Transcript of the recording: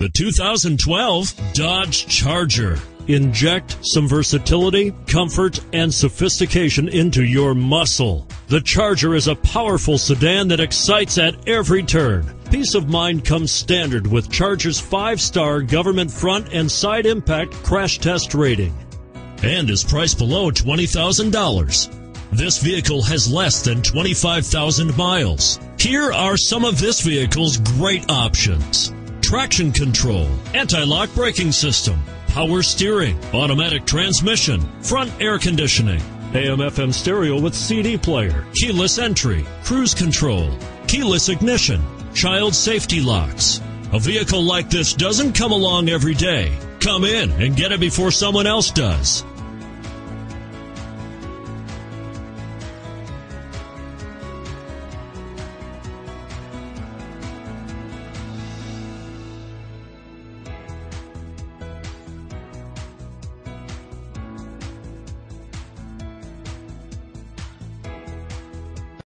The 2012 Dodge Charger. Inject some versatility, comfort, and sophistication into your muscle. The Charger is a powerful sedan that excites at every turn. Peace of mind comes standard with Charger's five star government front and side impact crash test rating and is priced below $20,000. This vehicle has less than 25,000 miles. Here are some of this vehicle's great options traction control, anti lock braking system, power steering, automatic transmission, front air conditioning, AM FM stereo with CD player, keyless entry, cruise control, keyless ignition, child safety locks. A vehicle like this doesn't come along every day. Come in and get it before someone else does.